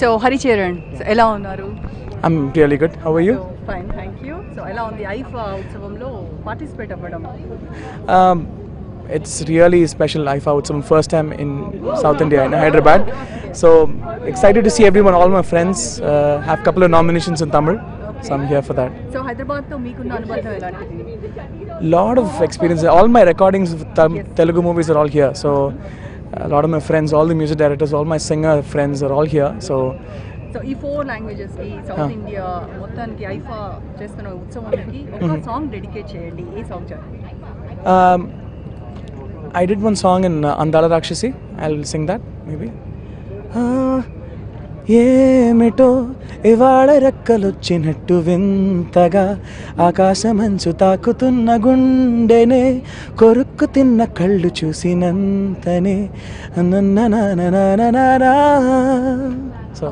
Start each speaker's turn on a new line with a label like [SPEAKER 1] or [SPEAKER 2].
[SPEAKER 1] So Haricharan so ఎలా ఉన్నారు
[SPEAKER 2] I'm really good. How are you?
[SPEAKER 1] Fine thank you so ఎలా ఉంది ఐఫా ఉత్సవంలో పార్టిసిపేట్ అవ్వడం
[SPEAKER 2] Um, it's really special. I found some first time in South India in Hyderabad. So excited to see everyone, all my friends. Uh, have a couple of nominations in Tamil. So I'm here for that.
[SPEAKER 1] హైదరాబాద్తో మీకున్న అనుబంధం ఎలాంటిది
[SPEAKER 2] Lot of experience. All my recordings with. Telugu movies are all here. So a lot of my friends, all the music directors, all my singer friends are all here. So
[SPEAKER 1] so ఈ four లాంగ్వేజెస్కి south
[SPEAKER 2] Ah.
[SPEAKER 1] India మొత్తానికి ఐఫా చేస్తున్న ఉత్సవానికి ఒక
[SPEAKER 2] Mhm.
[SPEAKER 1] Song dedicate చేయండి ఏ song చేయండి
[SPEAKER 2] um, I did one song in uh, Andala Rakshasi. I'll sing that maybe. Ah, ఏమిటో ఇవాళ రెక్కలొచ్చినట్టు వింతగా ఆకాశమంచు తాకుతున్న గుండెనే కొరుక్కు తిన్న కళ్ళు చూసినంతనే. నన్న సో